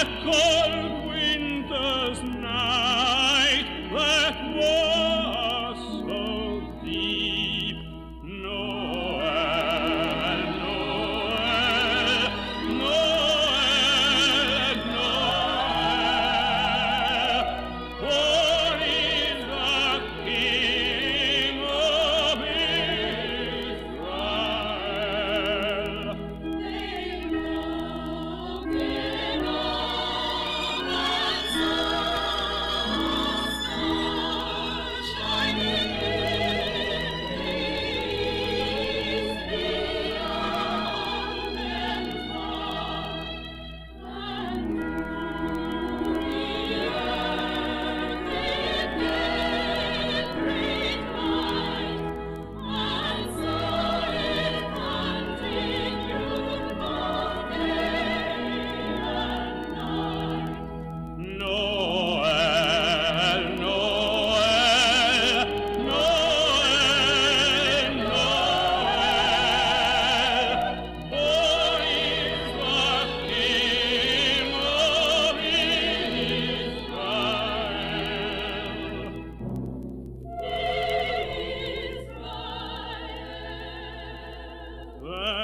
ecco Uh.